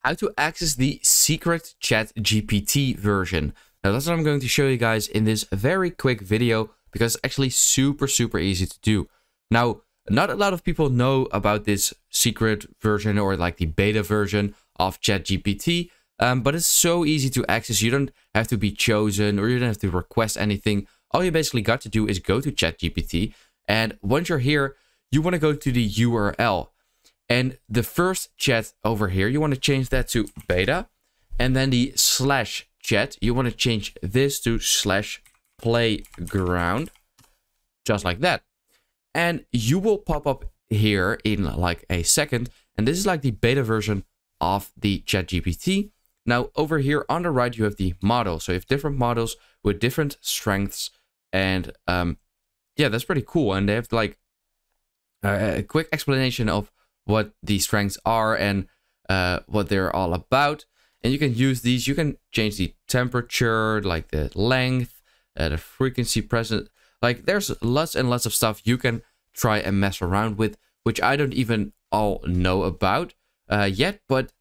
how to access the secret chat GPT version. Now that's what I'm going to show you guys in this very quick video because it's actually super, super easy to do. Now, not a lot of people know about this secret version or like the beta version of ChatGPT, um, but it's so easy to access. You don't have to be chosen or you don't have to request anything. All you basically got to do is go to ChatGPT. And once you're here, you want to go to the URL. And the first chat over here, you want to change that to beta. And then the slash chat, you want to change this to slash playground. Just like that. And you will pop up here in like a second. And this is like the beta version of the ChatGPT. Now over here on the right, you have the model. So you have different models with different strengths. And um, yeah, that's pretty cool. And they have like a quick explanation of what the strengths are and uh, what they're all about. And you can use these. You can change the temperature, like the length, uh, the frequency present. Like there's lots and lots of stuff you can try and mess around with, which I don't even all know about uh, yet. But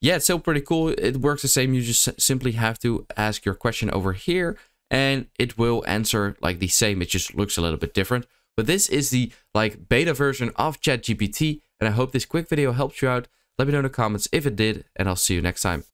yeah, it's still pretty cool. It works the same. You just simply have to ask your question over here and it will answer like the same. It just looks a little bit different. But this is the like beta version of ChatGPT. And I hope this quick video helps you out. Let me know in the comments if it did, and I'll see you next time.